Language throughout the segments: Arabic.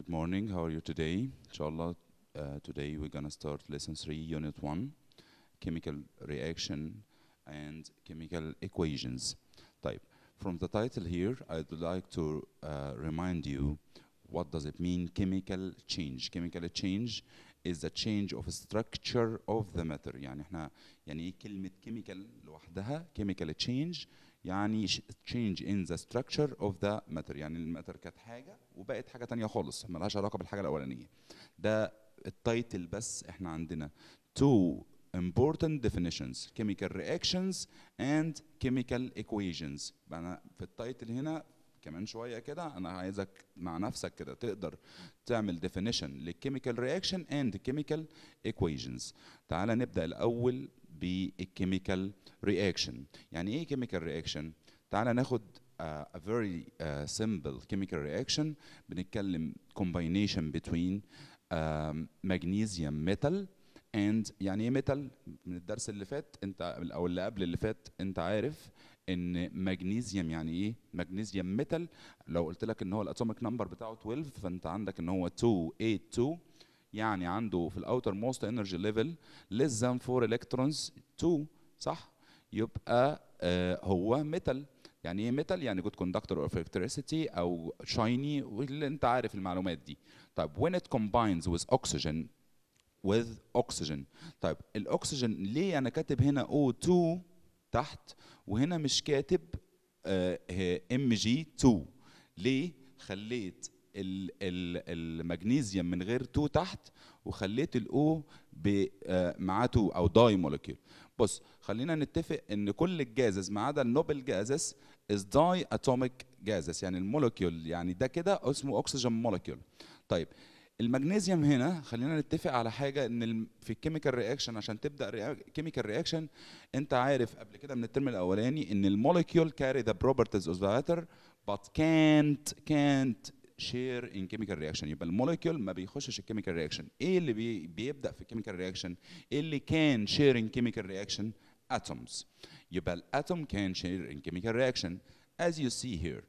Good morning. How are you today? Inshallah, uh, today we're gonna start lesson three, unit one, chemical reaction and chemical equations. Type. From the title here, I'd like to uh, remind you what does it mean chemical change. Chemical change is the change of structure of the matter. يعني احنا يعني ايه كلمة chemical لوحدها chemical change يعني change in the structure of the matter. يعني ال matter كانت حاجة وبقت حاجة تانية خالص ملهاش علاقة بالحاجة الأولانية. ده ال title بس إحنا عندنا. Two important definitions chemical reactions and chemical equations. أنا في ال title هنا كمان شوية كده أنا عايزك مع نفسك كده تقدر تعمل definition لل chemical reaction and chemical equations. تعال نبدأ الأول بال chemical reaction. يعني إيه chemical reaction تعال ناخد uh, a very uh, simple chemical reaction. بنتكلم combination between um, magnesium metal and يعني إيه metal من الدرس اللي فات أنت أو اللي قبل اللي فات أنت عارف إن مغنيسيوم يعني إيه؟ magnesium metal لو قلت لك إن هو ال atomic number بتاعه 12 فأنت عندك إن هو 282 يعني عنده في ال outermost energy level less than 4 electrons 2 صح؟ يبقى آه هو metal يعني إيه metal يعني good conductor of electricity أو shiny واللي أنت عارف المعلومات دي. طيب when it combines with oxygen with oxygen. طيب الاكسجين ليه أنا كاتب هنا O2 تحت؟ وهنا مش كاتب Mg 2 ليه؟ خليت المغنيسيوم من غير 2 تحت وخليت ال O معاه 2 O diatomic molecule بص خلينا نتفق إن كل ال gases ما عدا ال noble gases is diatomic gases. يعني ال molecule يعني ده كده اسمه oxygen molecule طيب المغنيسيوم هنا خلينا نتفق على حاجة إن في ال chemical reaction عشان تبدأ chemical reaction أنت عارف قبل كده من ال term الأولاني إن ال molecule carry the properties of the matter but can't can't share in chemical reaction. يبقى ال molecule ما بيخشش ال chemical reaction إيه اللي بي بيبدأ في ال chemical reaction إيه اللي can share in chemical reaction? Atoms. يبقى ال atom can share in chemical reaction. As you see here.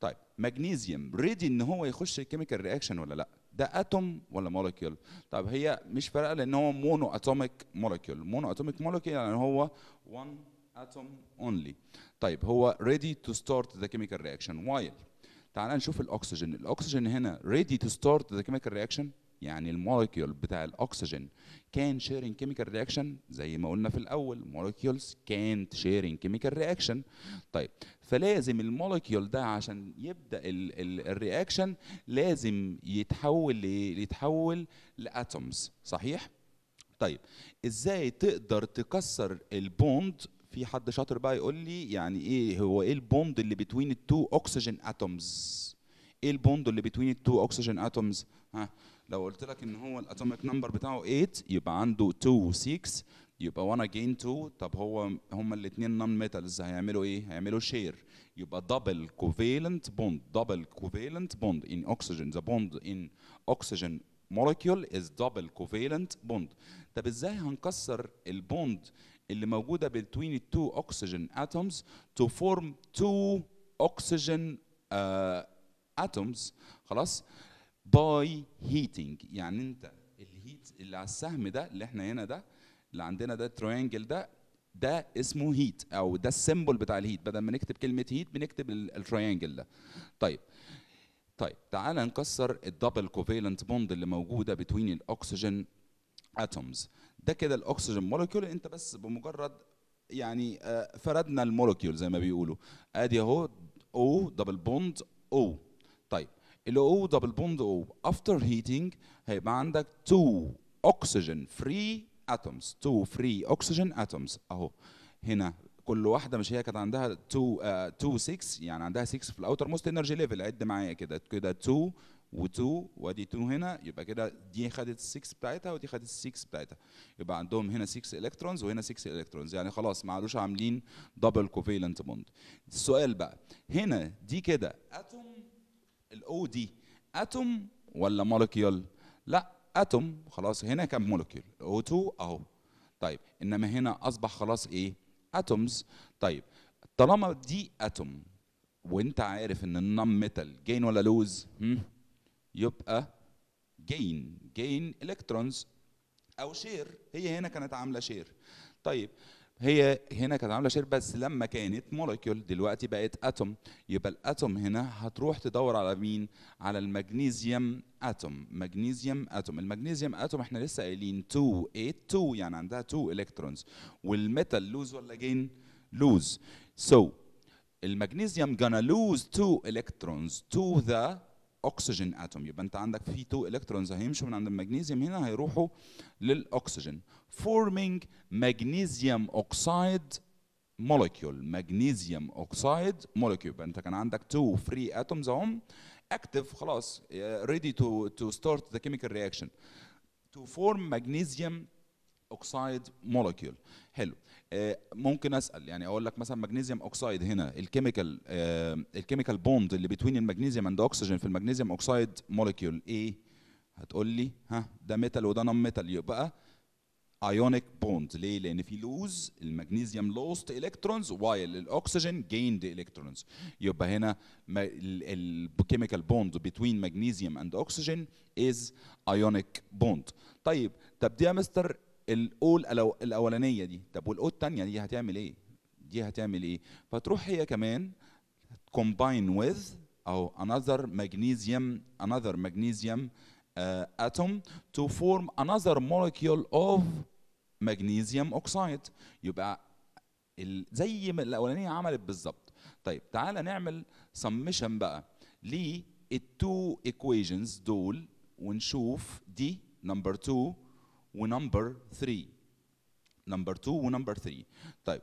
طيب magnesium ready إن هو يخش ال chemical reaction ولا لأ؟ ده atom ولا molecule طب هي مش فارقة لأن هو monoatomic molecule monoatomic molecule يعني هو one atom only. طيب هو ready to start the chemical reaction. While تعال نشوف الأكسجين. الأكسجين هنا ready to start the chemical reaction. يعني ال molecule بتاع الأكسجين كان شيرنج كيميكال رياكشن زي ما قلنا في الأول molecules كانت شيرنج كيميكال رياكشن طيب فلازم ال molecule ده عشان يبدأ ال reaction لازم يتحول يتحول ل atoms صحيح؟ طيب إزاي تقدر تكسر ال bond في حد شاطر بقى يقول لي يعني إيه هو إيه ال bond اللي between ال two oxygen atoms إيه ال bond اللي between ال two oxygen atoms ها لو قلت لك إن هو ال atomic number بتاعه 8 يبقى عنده 2 6 يبقى 1 again 2 طب هو هما الاثنين non-metals هيعملوا إيه؟ هيعملوا share يبقى double covalent bond double covalent bond in oxygen. The bond in oxygen molecule is double covalent bond. طب إزاي هنكسر ال bond اللي موجودة between two oxygen atoms to form two oxygen uh, atoms خلاص؟ By heating. يعني انت ال heat اللي على السهم ده اللي إحنا هنا ده اللي عندنا ده ال triangle ده ده اسمه heat أو ده ال symbol بتاع ال heat بدل ما نكتب كلمة heat بنكتب ال triangle ده. طيب. طيب تعال نكسر ال double covalent bond اللي موجودة بين ال oxygen atoms ده كده ال oxygen molecule أنت بس بمجرد يعني آه، فردنا ال molecule زي ما بيقولوا. أدي أهو O double bond O طيب ال O double bond O after heating هيبقى عندك 2 oxygen free atoms 2 free oxygen atoms أهو. هنا كل واحدة مش هي كانت عندها 2 آه 2 6 يعني عندها 6 في ال outermost energy level عد معايا كده كده 2 و2 وادي 2 هنا يبقى كده دي خدت 6 بتاعتها ودي خدت 6 بتاعتها. يبقى عندهم هنا 6 electrons وهنا 6 electrons يعني خلاص ما عادوش عاملين double covalent bond السؤال بقى هنا دي كده atom ال O دي atom ولا molecule لا atom خلاص هنا كام molecule O2 أهو. طيب إنما هنا أصبح خلاص إيه؟ atoms طيب طالما دي atom وأنت عارف إن ال non-metal gain ولا lose يبقى gain gain electrons أو share هي هنا كانت عاملة share طيب هي هنا كانت عاملة share بس لما كانت molecule دلوقتي بقت atom يبقى ال atom هنا هتروح تدور على مين؟ على ال magnesium atom magnesium atom ال magnesium atom إحنا لسه قايلين 2 8 2 يعني عندها 2 electrons وال metal lose ولا gain lose so ال magnesium gonna lose 2 electrons to the oxygen atom. يبقى انت عندك في two electrons هيمشوا من عند المغنيسيوم هنا هيروحوا للاكسجين. forming magnesium oxide molecule magnesium oxide molecule انت كان عندك two free atoms اهم. active خلاص ready to to start the chemical reaction to form magnesium oxide molecule. حلو. آه، ممكن أسأل يعني أقول لك مثلا magnesium oxide هنا ال chemical ال chemical bond اللي بين ال magnesium and oxygen في ال magnesium oxide molecule إيه؟ هتقول لي ها ده metal وده non-metal يبقى ionic bond ليه؟ لأن في lose ال magnesium lost electrons while ال oxygen gained electrons يبقى هنا ال chemical bond بين magnesium and oxygen is ionic bond طيب طب دي يا مستر الأول الأولانية دي. طب وال O الثانية دي هتعمل إيه؟ دي هتعمل إيه؟ فتروح هي كمان combine with أو magnesium another magnesium uh, atom to form another molecule of magnesium oxide. يبقى زي ما الأولانية عملت بالظبط. طيب تعالى نعمل summation بقى لل two equations دول ونشوف دي number 2 و number 3 number 2 و number 3 طيب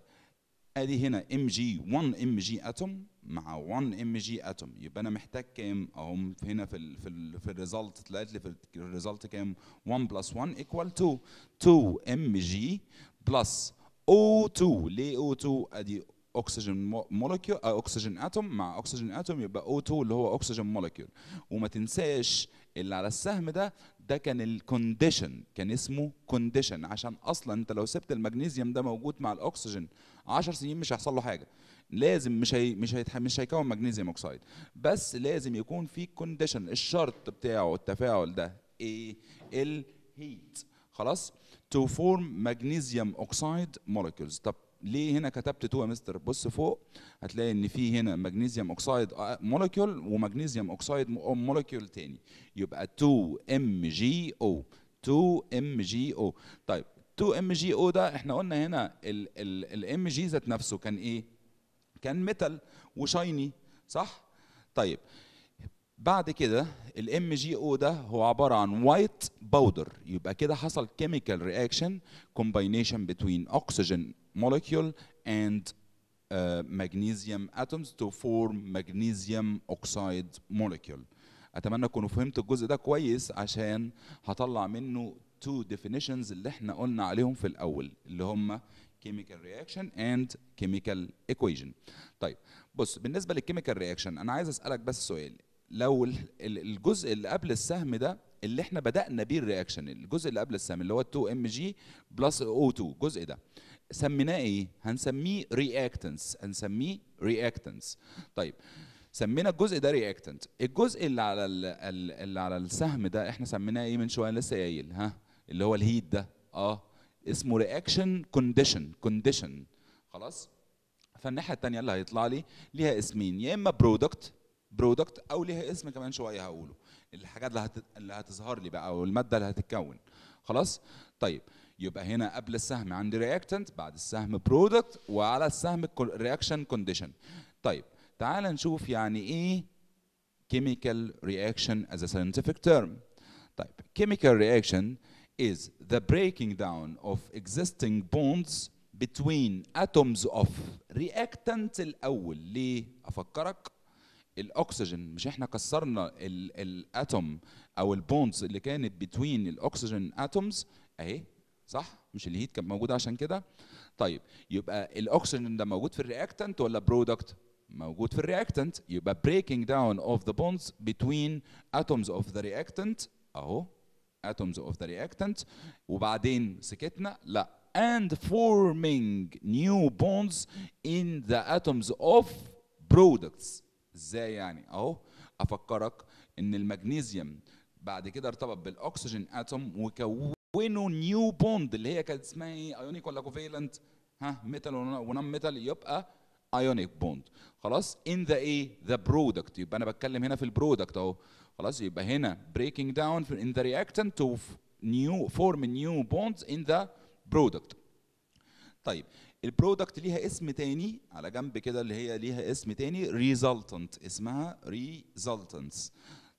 ادي هنا Mg 1 Mg atom مع 1 Mg atom. يبقى أنا محتاج كام؟ اهو هنا في ال في ال في ال result طلعت لي في ال result كام؟ 1 plus 1 equal 2 2 Mg plus O2 ليه O2 أدي oxygen molecule oxygen atom مع oxygen atom يبقى O2 اللي هو oxygen molecule وما تنساش اللي على السهم ده ده كان ال condition كان اسمه condition عشان أصلا أنت لو سبت المغنيسيوم ده موجود مع الأكسجين 10 سنين مش هيحصل له حاجة. لازم مش هي مش هيتح... مش هيكون magnesium oxide بس لازم يكون في condition الشرط بتاعه التفاعل ده إيه ال heat خلاص؟ to form magnesium oxide molecules. طب ليه هنا كتبت 2 يا مستر؟ بص فوق هتلاقي إن في هنا magnesium oxide molecule و magnesium oxide molecule تاني. يبقى 2 MgO 2 إم جي أو. طيب 2 إم جي أو ده إحنا قلنا هنا ال Mg ذات نفسه كان إيه؟ كان metal و shiny صح؟ طيب بعد كده ال MgO ده هو عبارة عن white powder يبقى كده حصل chemical reaction combination between oxygen molecule and uh, magnesium atoms to form magnesium oxide molecule. أتمنى تكونوا فهمتوا الجزء ده كويس عشان هطلع منه two definitions اللي إحنا قلنا عليهم في الأول اللي هم chemical reaction and chemical equation. طيب بص بالنسبة لل chemical reaction أنا عايز أسألك بس سؤال. لو ال- ال- الجزء اللي قبل السهم ده اللي إحنا بدأنا بيه ال reaction الجزء اللي قبل السهم اللي هو 2 Mg plus O2 الجزء ده سميناه إيه؟ هنسميه reactants هنسميه reactants طيب سمينا الجزء ده reactant الجزء اللي على ال- ال- اللي على السهم ده إحنا سميناه إيه من شوية؟ لسه قايل ها؟ اللي هو ال heat ده. آه. اسمه reaction condition condition خلاص؟ فالناحية الثانية اللي هيطلع لي ليها اسمين. يا إما product product أو ليها اسم كمان شوية هقوله. الحاجات اللي. اللي هتظهر لي بقى أو المادة اللي هتتكون. خلاص؟ طيب. يبقى هنا قبل السهم عندي reactant بعد السهم product وعلى السهم reaction condition طيب تعال نشوف يعني إيه chemical reaction as a scientific term. طيب chemical reaction is the breaking down of existing bonds between atoms of reactant الأول ليه؟ أفكرك. الأكسجين مش إحنا كسرنا ال atom أو ال bonds اللي كانت بتوين الأكسجين atoms أهي. صح؟ مش ال heat كان موجود عشان كده؟ طيب يبقى الاكسجين ده موجود في ال reactant ولا product موجود في ال reactant يبقى breaking down of the bonds between atoms of the reactant. أهو atoms of the reactant. وبعدين سكتنا؟ لا. And forming new bonds in the atoms of products. إزاي يعني؟ أهو أفكرك إن المغنيسيوم بعد كده ارتبط بالاكسجين atom وكونوا new bond اللي هي كانت اسمها إيه؟ ionic ولا covalent ها metal و non metal يبقى ionic bond خلاص in the إيه the product يبقى أنا بتكلم هنا في ال product أهو. خلاص يبقى هنا breaking down in the reactant to new form new bonds in the product. طيب ال product ليها اسم تاني على جنب كده اللي هي ليها اسم تاني resultant. اسمها resultants.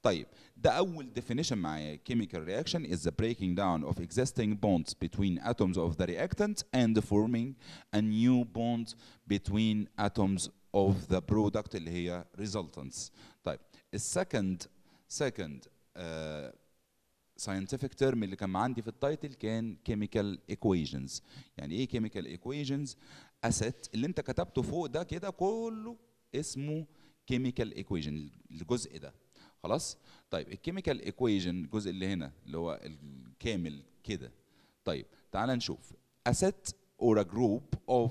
طيب ده أول definition معايا chemical reaction is the breaking down of existing bonds between atoms of the reactant and forming a new bond between atoms of the product اللي هي resultants طيب ال second second uh, scientific term اللي كان عندي في ال title كان chemical equations يعني إيه chemical equations a set اللي انت كتبته فوق ده كده كله اسمه chemical equation الجزء ده خلاص؟ طيب ال chemical equation الجزء اللي هنا اللي هو الكامل كده. طيب تعال نشوف. A set or a group of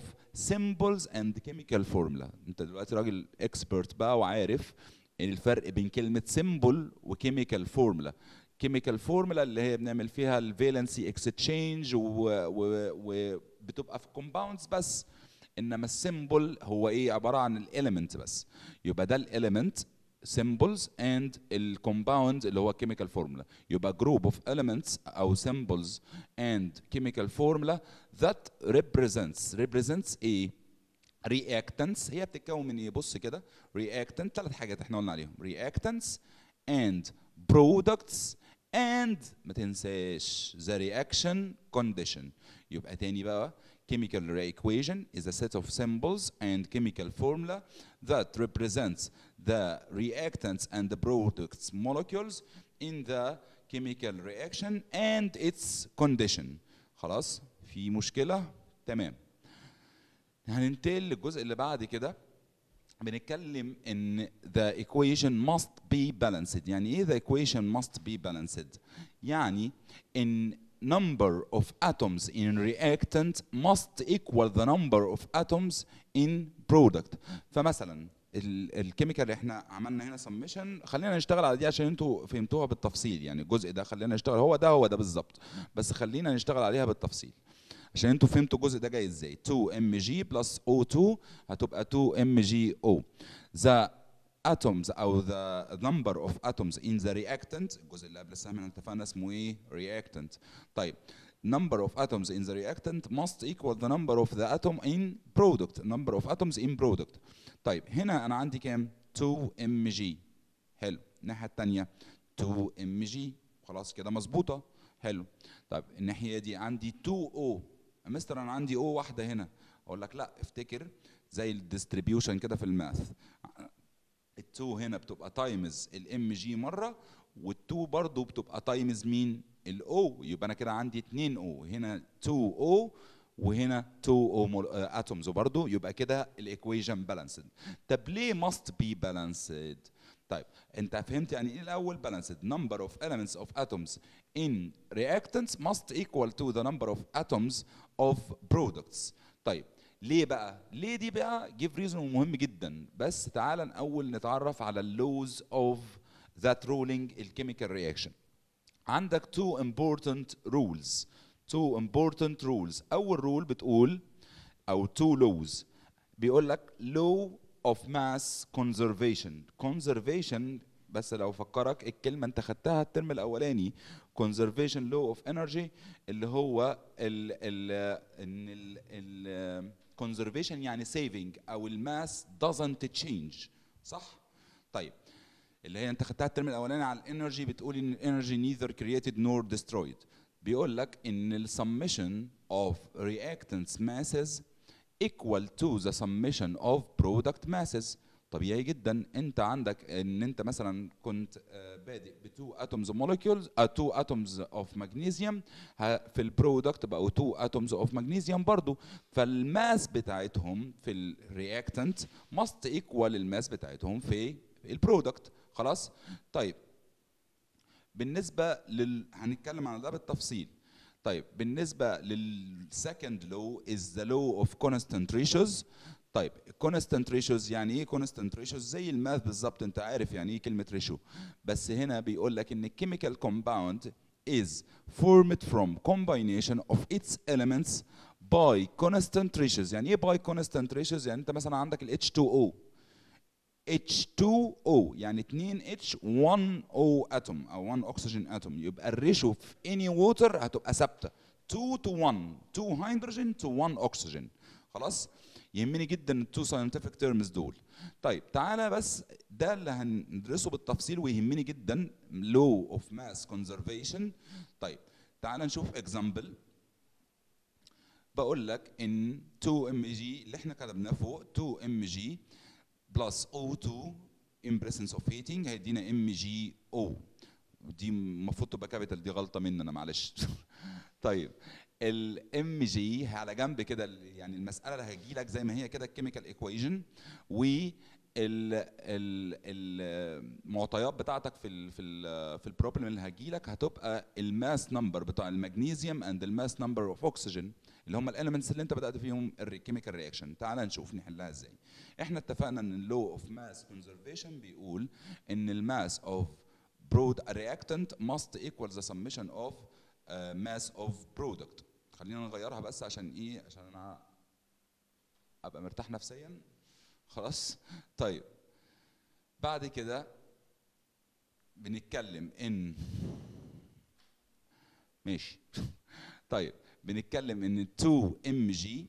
symbols and chemical formula. انت دلوقتي راجل expert بقى وعارف الفرق بين كلمة symbol و chemical formula chemical formula اللي هي بنعمل فيها ال valency exchange وبتبقى في compounds بس إنما ال symbol هو إيه؟ عبارة عن ال element بس. يبقى ده الاليمنت symbols and الكومباوند اللي هو chemical formula يبقى group of elements أو symbols and chemical formula that represents represents إيه reactants هي بتتكون من إيه بص كده reactant ثلاث حاجات إحنا قلنا عليهم reactants and products and ما تنساش the reaction condition يبقى تاني بقى chemical equation is a set of symbols and chemical formula that represents the reactants and the products molecules in the chemical reaction and its condition خلاص في مشكلة تمام هننتقل للجزء اللي بعد كده بنتكلم ان the equation must be balanced يعني ايه the equation must be balanced يعني ان number of atoms in reactant must equal the number of atoms in product. فمثلا الكيميكال اللي إحنا عملنا هنا سمشن خلينا نشتغل على دي عشان أنتوا فهمتوها بالتفصيل. يعني الجزء ده خلينا نشتغل هو ده هو ده بالظبط. بس خلينا نشتغل عليها بالتفصيل. عشان أنتوا فهمتوا الجزء ده جاي إزاي. 2 ام جي بلس أو 2 هتبقى 2 ام جي أو ذا atoms أو the number of atoms in the reactant الجزء اللي قبل السهم إحنا اتفقنا اسمه إيه reactant. طيب number of atoms in the reactant must equal the number of the atom in product. Number of atoms in product. طيب هنا أنا عندي كام؟ 2 Mg حلو. الناحية الثانية 2 Mg خلاص كده مظبوطة. حلو. طيب. الناحية دي عندي 2 O مستر أنا عندي O واحدة هنا. أقول لك لا افتكر. زي ال distribution كده في ال math. ال2 هنا بتبقى times ال Mg مرة وال2 برضه بتبقى times مين ال O يبقى أنا كده عندي 2 O هنا 2 O وهنا 2 O atoms برضه يبقى كده ال equation balanced طب ليه must be balanced طيب أنت فهمت يعني إيه الأول balanced number of elements of atoms in reactants must equal to the number of atoms of products. طيب ليه بقى؟ ليه دي بقى؟ give reason مهم جدا. بس تعال الأول نتعرف على ال laws of that ruling الكيميكال reaction. عندك two important rules. two important rules. أول رول بتقول أو two laws. بيقول لك law of mass conservation. conservation بس لو فكرك الكلمة أنت خدتها الترم الأولاني conservation law of energy اللي هو ال ال ان ال ال conservation يعني saving أو الماس doesn't change صح؟ طيب اللي هي انت خدتها ال term الاولاني على ال energy بتقول ان ال energy neither created nor destroyed بيقول لك ان السمشن of reactants masses equal to the summation of product masses طبيعي جدا. انت عندك ان انت مثلا كنت بادئ ب 2 atoms molecules 2 atoms of magnesium في ال product بقوا 2 atoms of magnesium برضو. فال mass بتاعتهم في ال reactant must equal ال mass بتاعتهم في ال product خلاص؟ طيب. بالنسبة لل هنتكلم عن ده بالتفصيل. طيب. بالنسبة لل second law is the law of constant ratios. طيب constant ratios يعني إيه constant ratios زي ال math بالظبط أنت عارف يعني إيه كلمة ratio بس هنا بيقول لك إن ال chemical compound is formed from combination of its elements by constant ratios. يعني إيه by constant ratios يعني أنت مثلا عندك ال H2O H2O يعني 2 H 1 O atom أو 1 oxygen atom يبقى ال ratio في any water هتبقى ثابتة. 2 to 1 2 hydrogen to 1 oxygen. خلاص؟ يهمني جدا ال two scientific terms دول. طيب تعالى بس ده اللي هندرسه بالتفصيل ويهمني جدا law of mass conservation طيب تعالى نشوف example بقول لك إن 2 Mg اللي إحنا كتبناه فوق 2 Mg plus O2 in presence of heating هيدينا MgO دي المفروض تبقى capital دي غلطة مني أنا معلش. طيب ال Mg على جنب كده يعني المسألة اللي هتجي لك زي ما هي كده ال chemical equation و ال- ال- المعطيات بتاعتك في ال في ال في ال problem اللي هتجي لك هتبقى ال mass number بتاع المغنيسيوم and ال mass number of oxygen اللي هم ال elements اللي انت بدأت فيهم ال chemical reaction تعال نشوف نحلها إزاي. إحنا اتفقنا إن ال law of mass conservation بيقول إن ال mass of prod reactant must equal the summation of mass of product. خلينا نغيرها بس عشان إيه؟ عشان أنا أبقى مرتاح نفسيا. خلاص؟ طيب. بعد كده بنتكلم إن ماشي. طيب. بنتكلم إن 2 Mg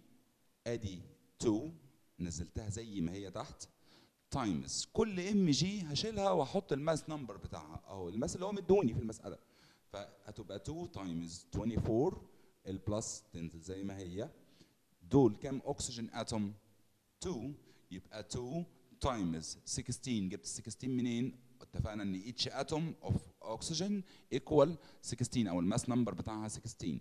أدي 2 نزلتها زي ما هي تحت. times كل Mg هشيلها وأحط ال mass number بتاعها. أهو ال mass اللي هو مدوني في المساله فهتبقى 2 times 24 ال plus تنزل زي ما هي. دول كام؟ oxygen atom 2 يبقى 2 times 16 جبت 16 منين؟ اتفقنا إن each atom of oxygen equal 16 أو ال mass number بتاعها 16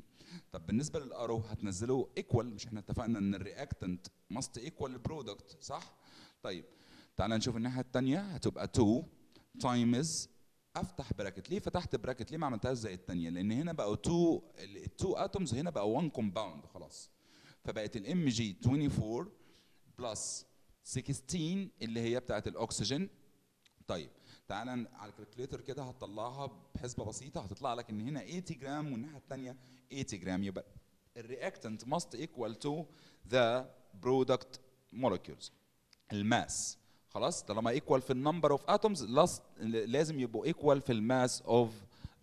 طب بالنسبة لل arrow هتنزله equal مش إحنا اتفقنا إن ال reactant must equal ال product صح؟ طيب تعال نشوف الناحية الثانية هتبقى 2 times أفتح bracket. ليه فتحت bracket؟ ليه ما عملتهاش زي الثانية لأن هنا بقوا 2 ال two atoms هنا بقى 1 compound خلاص. فبقت ال Mg 24 plus 16 اللي هي بتاعت الاكسجين طيب تعالى على ال calculator كده هتطلعها بحسبة بسيطة. هتطلع لك إن هنا 80 جرام والناحية الثانية 80 جرام يبقى ال reactant must equal to the product molecules. ال mass. خلاص؟ طالما equal في ال number of atoms لازم يبقوا equal في ال mass of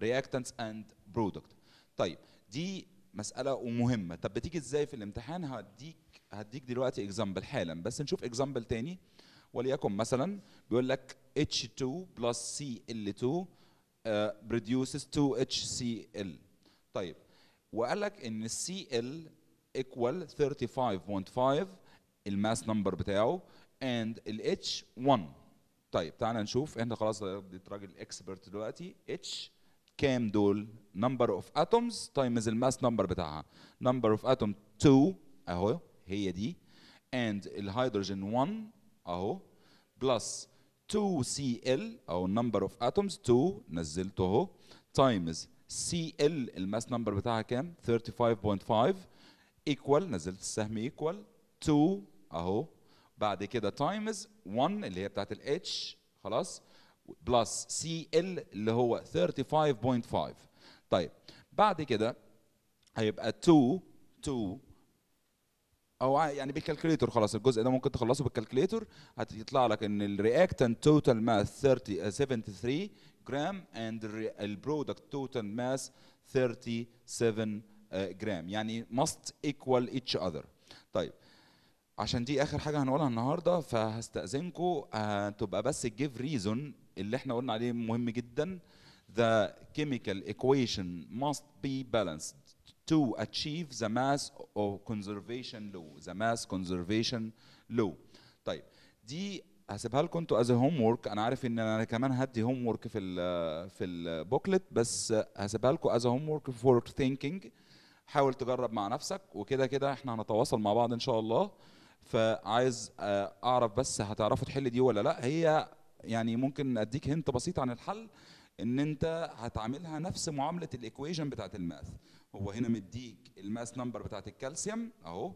reactants and product طيب دي مسألة ومهمة. طب بتيجي إزاي في الامتحان؟ هديك هديك دلوقتي example حالا. بس نشوف example تاني. وليكن مثلا بيقول لك H2 plus Cl2 uh, produces 2HCl طيب وقال لك إن Cl equal 35.5 ال mass number بتاعه and ال H 1 طيب تعالى نشوف. إحنا خلاص بقيت راجل expert دلوقتي. H كام دول؟ Number of atoms times ال mass number بتاعها. Number of atom 2 أهو هي دي. And الهيدروجين 1 أهو. Plus 2Cl أو number of atoms 2 نزلته أهو. Times Cl ال mass number بتاعها كام؟ 35.5 equal نزلت السهم equal 2 أهو. بعد كده times 1 اللي هي بتاعت ال H خلاص plus Cl اللي هو 35.5 طيب بعد كده هيبقى 2 2 أو يعني بال calculator خلاص الجزء ده ممكن تخلصه بال calculator هتطلع لك إن ال reactant total mass 30 73 جرام and ال product total mass 37 جرام يعني must equal each other. طيب عشان دي آخر حاجة هنقولها النهارده فهستأذنكم آه تبقى بس ال give reason اللي إحنا قلنا عليه مهم جدا. The chemical equation must be balanced to achieve the mass of conservation law. The mass conservation law. طيب دي هسيبها لكم أنتوا as homework أنا عارف إن أنا كمان هدي homework في ال في ال booklet بس هسيبها لكم as homework for thinking حاول تجرب مع نفسك وكده كده إحنا هنتواصل مع بعض إن شاء الله. فعايز أعرف بس هتعرفوا تحل دي ولا لأ. هي يعني ممكن أديك hint بسيط عن الحل إن أنت هتعملها نفس معاملة ال equation بتاعت ال math هو هنا مديك ال mass number بتاعت الكالسيوم أهو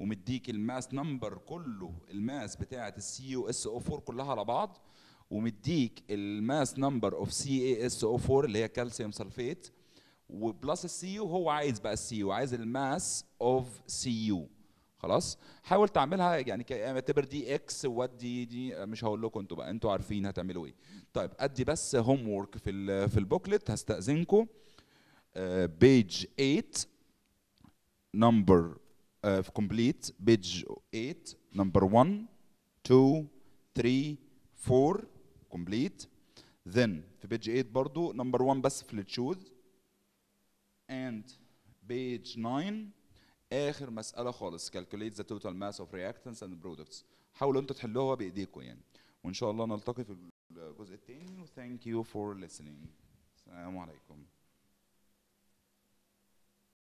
ومديك ال mass number كله ال mass بتاعه ال CuSO4 كلها على بعض ومديك ال mass number of CaSO4 اللي هي calcium sulphate و plus ال Cu هو عايز بقى ال Cu عايز ال mass of Cu خلاص؟ حاول تعملها يعني اعتبر دي x ودي دي مش هقول لكم أنتوا بقى أنتوا عارفين هتعملوا إيه. طيب ادي بس homework في في ال booklet هستأذنكم. page 8 number في complete page 8 number 1 2 3 4 complete then في page 8 برضو number 1 بس في ال choose and page 9 آخر مسألة خالص. Calculate the total mass of reactants and products. حاولوا أنتوا تحلوها بايديكم يعني. وإن شاء الله نلتقي في الجزء الثاني و thank you for listening. السلام عليكم.